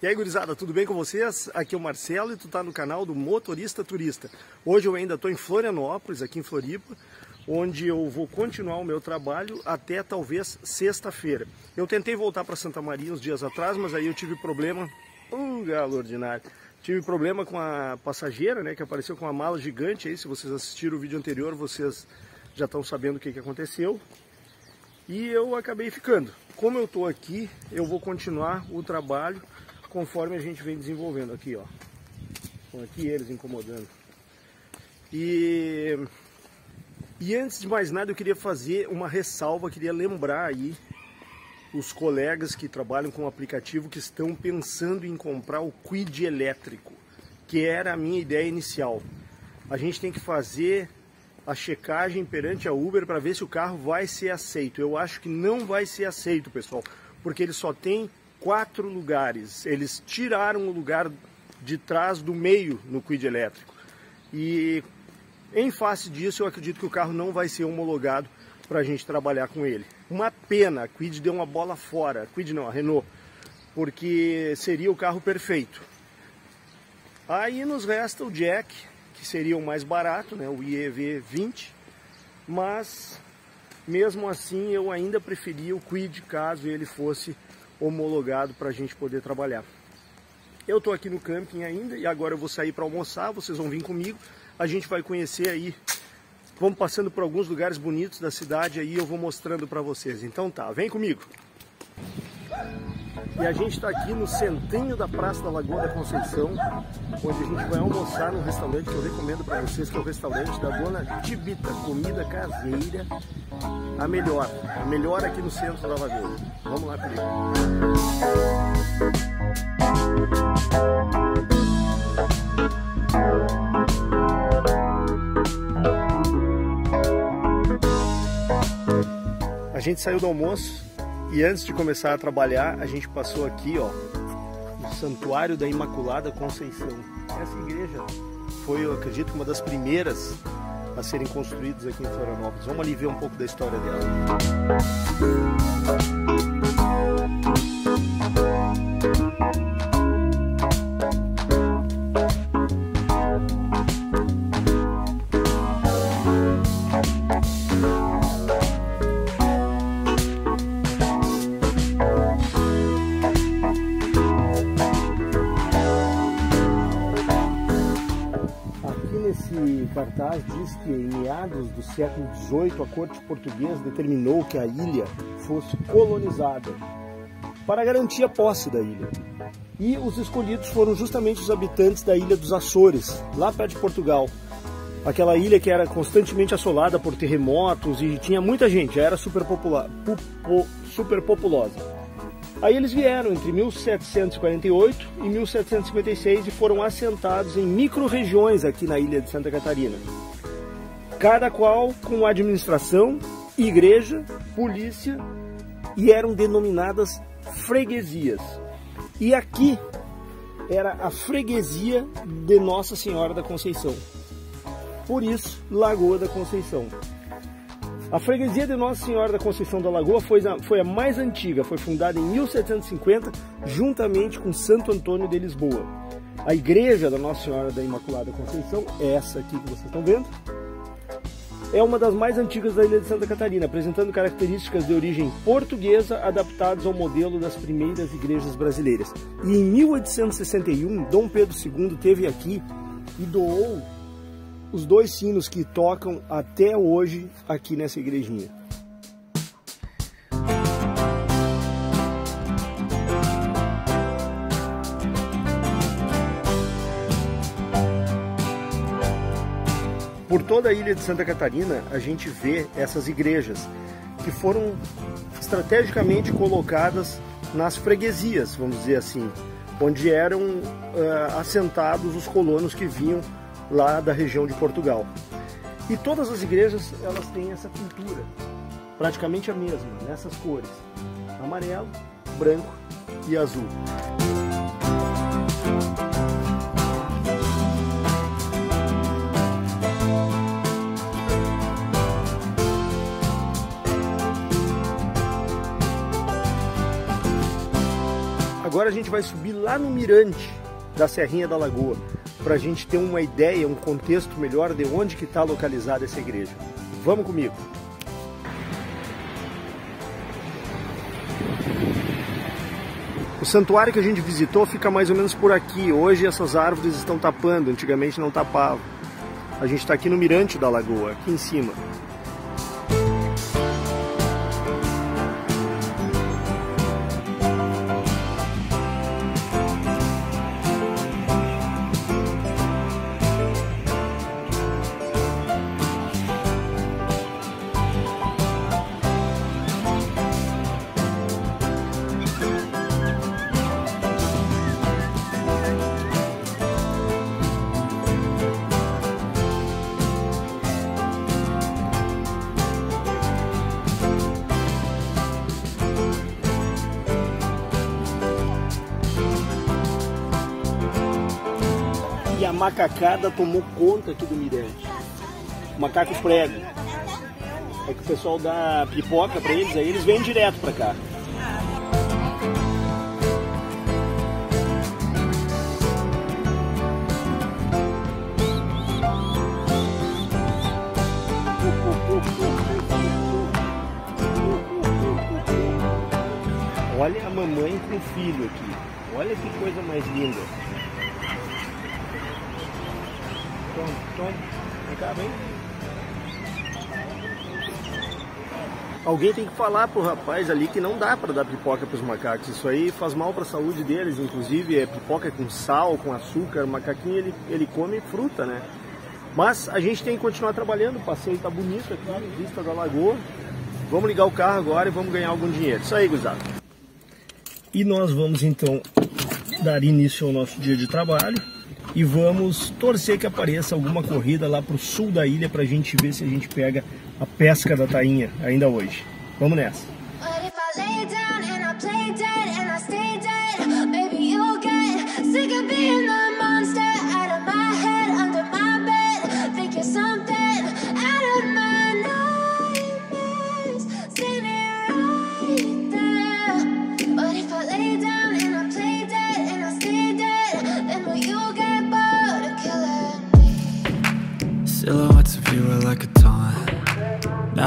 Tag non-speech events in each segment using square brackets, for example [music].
E aí, gurizada, tudo bem com vocês? Aqui é o Marcelo e tu tá no canal do Motorista Turista. Hoje eu ainda estou em Florianópolis, aqui em Floripa, onde eu vou continuar o meu trabalho até talvez sexta-feira. Eu tentei voltar para Santa Maria uns dias atrás, mas aí eu tive problema, um galo ordinário, tive problema com a passageira, né, que apareceu com uma mala gigante aí, se vocês assistiram o vídeo anterior, vocês já estão sabendo o que, que aconteceu. E eu acabei ficando. Como eu estou aqui, eu vou continuar o trabalho conforme a gente vem desenvolvendo aqui, ó. Aqui eles incomodando. E, e antes de mais nada eu queria fazer uma ressalva, queria lembrar aí os colegas que trabalham com o aplicativo que estão pensando em comprar o Quid elétrico, que era a minha ideia inicial. A gente tem que fazer a checagem perante a Uber para ver se o carro vai ser aceito. Eu acho que não vai ser aceito, pessoal, porque ele só tem quatro lugares. Eles tiraram o lugar de trás do meio no quid elétrico. E em face disso, eu acredito que o carro não vai ser homologado para a gente trabalhar com ele. Uma pena, a Quid deu uma bola fora, a Quid não, a Renault, porque seria o carro perfeito. Aí nos resta o Jack, que seria o mais barato, né, o IEV 20, mas mesmo assim eu ainda preferia o Quid caso ele fosse homologado para a gente poder trabalhar. Eu estou aqui no camping ainda e agora eu vou sair para almoçar, vocês vão vir comigo. A gente vai conhecer aí, vamos passando por alguns lugares bonitos da cidade aí, eu vou mostrando para vocês. Então tá, vem comigo. E a gente está aqui no centrinho da Praça da Lagoa da Conceição, onde a gente vai almoçar num restaurante que eu recomendo para vocês, que é o restaurante da Dona Tibita, comida caseira, a melhor, a melhor aqui no centro da Lagoa. Vamos lá comigo. A gente saiu do almoço e antes de começar a trabalhar, a gente passou aqui, ó, no Santuário da Imaculada Conceição. Essa igreja foi, eu acredito, uma das primeiras a serem construídas aqui em Florianópolis. Vamos ali ver um pouco da história dela. cartaz em meados do século XVIII a corte portuguesa determinou que a ilha fosse colonizada para garantir a posse da ilha. E os escolhidos foram justamente os habitantes da ilha dos Açores, lá perto de Portugal. Aquela ilha que era constantemente assolada por terremotos e tinha muita gente, já era super, popular, super populosa. Aí eles vieram entre 1748 e 1756 e foram assentados em micro-regiões aqui na ilha de Santa Catarina. Cada qual com administração, igreja, polícia e eram denominadas freguesias. E aqui era a freguesia de Nossa Senhora da Conceição. Por isso, Lagoa da Conceição. A freguesia de Nossa Senhora da Conceição da Lagoa foi a, foi a mais antiga, foi fundada em 1750, juntamente com Santo Antônio de Lisboa. A igreja da Nossa Senhora da Imaculada Conceição, é essa aqui que vocês estão vendo, é uma das mais antigas da ilha de Santa Catarina, apresentando características de origem portuguesa adaptadas ao modelo das primeiras igrejas brasileiras. E em 1861, Dom Pedro II teve aqui e doou os dois sinos que tocam até hoje aqui nessa igrejinha. Toda a ilha de Santa Catarina, a gente vê essas igrejas que foram estrategicamente colocadas nas freguesias, vamos dizer assim, onde eram uh, assentados os colonos que vinham lá da região de Portugal. E todas as igrejas elas têm essa pintura, praticamente a mesma, nessas cores: amarelo, branco e azul. Agora a gente vai subir lá no mirante da Serrinha da Lagoa, para a gente ter uma ideia, um contexto melhor de onde que está localizada essa igreja. Vamos comigo! O santuário que a gente visitou fica mais ou menos por aqui. Hoje essas árvores estão tapando, antigamente não tapavam. A gente está aqui no mirante da lagoa, aqui em cima. Macacada tomou conta aqui do mirante. Macaco prego. É que o pessoal dá pipoca para eles, aí eles vêm direto para cá. Olha a mamãe com o filho aqui. Olha que coisa mais linda. Toma. Vem cá, vem. Alguém tem que falar pro rapaz ali que não dá para dar pipoca para os macacos. Isso aí faz mal para a saúde deles, inclusive é pipoca com sal, com açúcar. O macaquinho ele, ele come fruta, né? Mas a gente tem que continuar trabalhando. O passeio está bonito aqui, vista da lagoa. Vamos ligar o carro agora e vamos ganhar algum dinheiro. Isso aí, gurizada. E nós vamos então dar início ao nosso dia de trabalho e vamos torcer que apareça alguma corrida lá para o sul da ilha para a gente ver se a gente pega a pesca da tainha ainda hoje. Vamos nessa!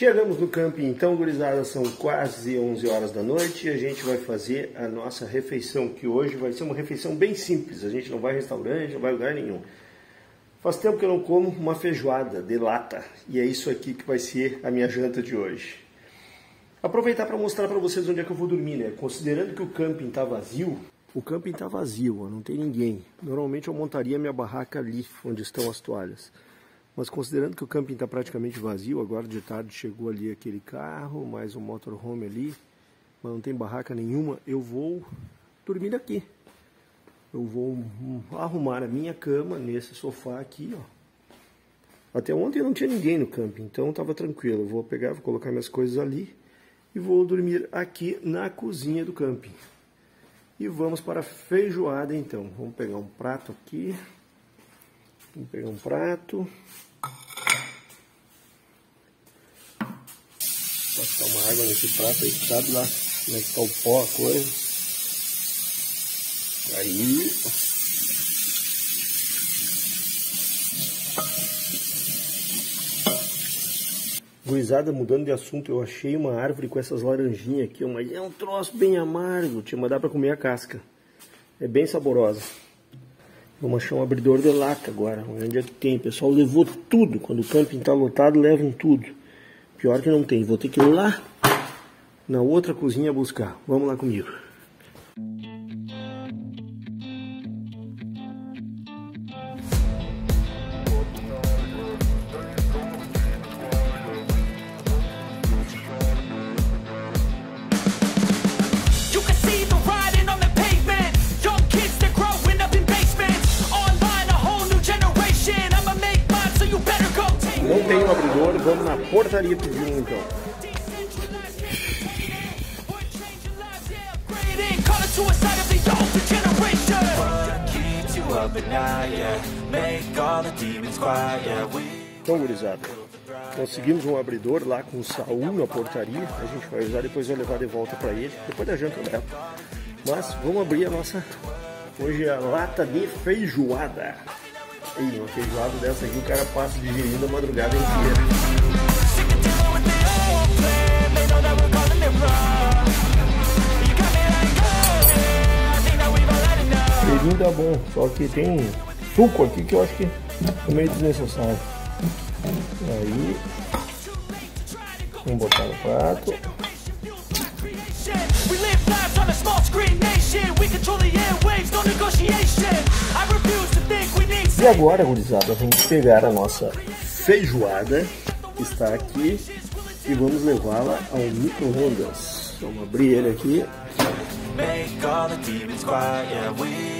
Chegamos no camping então, gurizada, são quase 11 horas da noite e a gente vai fazer a nossa refeição, que hoje vai ser uma refeição bem simples, a gente não vai restaurante, não vai lugar nenhum. Faz tempo que eu não como uma feijoada de lata e é isso aqui que vai ser a minha janta de hoje. Aproveitar para mostrar para vocês onde é que eu vou dormir, né? Considerando que o camping está vazio, o camping está vazio, não tem ninguém. Normalmente eu montaria minha barraca ali, onde estão as toalhas. Mas considerando que o camping está praticamente vazio, agora de tarde chegou ali aquele carro, mais um motorhome ali, mas não tem barraca nenhuma, eu vou dormir aqui. Eu vou arrumar a minha cama nesse sofá aqui, ó. Até ontem não tinha ninguém no camping, então estava tranquilo. Eu vou pegar, vou colocar minhas coisas ali e vou dormir aqui na cozinha do camping. E vamos para a feijoada então. Vamos pegar um prato aqui. Vamos pegar um prato. Passar uma água nesse prato aí, sabe lá como é que tá o pó, a coisa. Aí. Gurizada, mudando de assunto, eu achei uma árvore com essas laranjinhas aqui, mas é um troço bem amargo, tinha dá para comer a casca. É bem saborosa. Vamos achar um abridor de lata agora, onde é que tem? O pessoal levou tudo, quando o camping está lotado, levam tudo. Pior que não tem, vou ter que ir lá na outra cozinha buscar. Vamos lá comigo. We Então, gurizada, conseguimos um abridor lá com o Saul na portaria. A gente vai usar, depois vai levar de volta para ele. Depois da janta levo. Mas vamos abrir a nossa. Hoje é a lata de feijoada. E uma feijoada dessa aqui o cara passa digerindo a madrugada inteira. Tá bom, só que tem suco aqui que eu acho que é meio desnecessário. Aí, vamos botar no prato. E agora, gurizada, vamos pegar a nossa feijoada, que está aqui, e vamos levá-la ao micro-ondas. Vamos abrir ele aqui. make all the demons quiet. Yeah, we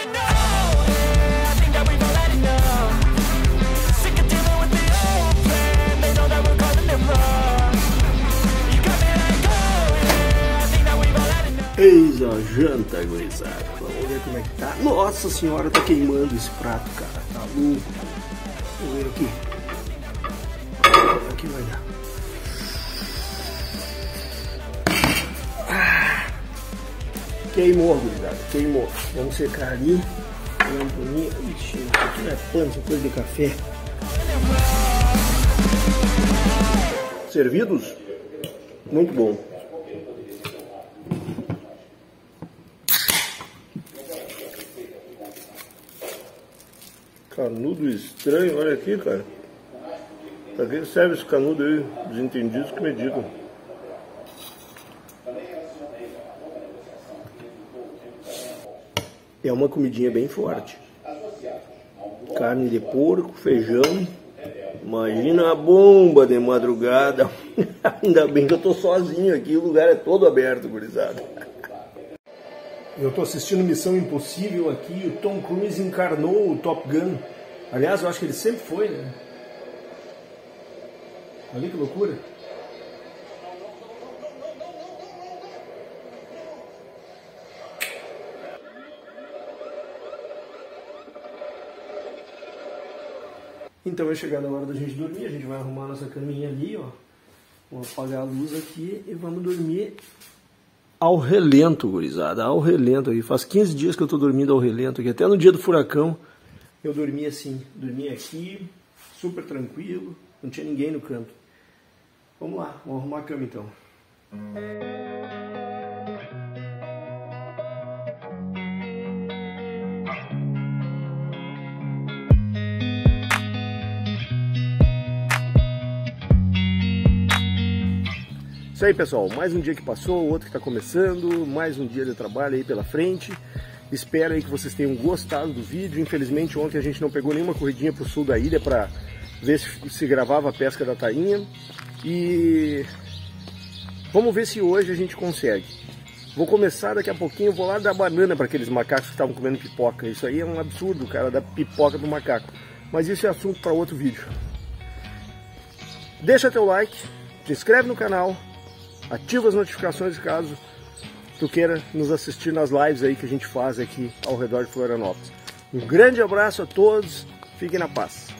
Eis a janta, gurizada. Vamos ver como é que tá. Nossa senhora, tá queimando esse prato, cara. Tá louco. Vamos ver aqui. Aqui vai dar. Ah, Queimou, gurizada. Queimou. Vamos secar ali. Por mim. Ixi, isso aqui não é pano, isso é coisa de café. Servidos? Muito bom. Canudo estranho, olha aqui, cara. Pra que serve esse canudo aí? Desentendidos que me digam. É uma comidinha bem forte. Carne de porco, feijão. Imagina a bomba de madrugada. [laughs] Ainda bem que eu tô sozinho aqui, o lugar é todo aberto, gurizada. Eu estou assistindo Missão Impossível aqui. O Tom Cruise encarnou o Top Gun. Aliás, eu acho que ele sempre foi, né? Olha que loucura. Então vai chegar na hora da gente dormir. A gente vai arrumar nossa caminha ali, ó. Vamos apagar a luz aqui e vamos dormir ao relento, gurizada, ao relento aí. Faz 15 dias que eu tô dormindo ao relento aqui. Até no dia do furacão eu dormi assim, dormi aqui, super tranquilo, não tinha ninguém no canto. Vamos lá, vamos arrumar a cama então. Isso aí, pessoal. Mais um dia que passou, outro que está começando, mais um dia de trabalho aí pela frente. Espero aí que vocês tenham gostado do vídeo. Infelizmente, ontem a gente não pegou nenhuma corridinha para o sul da ilha para ver se, se gravava a pesca da tainha. E vamos ver se hoje a gente consegue. Vou começar daqui a pouquinho, vou lá dar banana para aqueles macacos que estavam comendo pipoca. Isso aí é um absurdo, cara, dar pipoca pro macaco. Mas isso é assunto para outro vídeo. Deixa teu like, te inscreve no canal, ativa as notificações caso tu queira nos assistir nas lives aí que a gente faz aqui ao redor de Florianópolis. Um grande abraço a todos, fiquem na paz.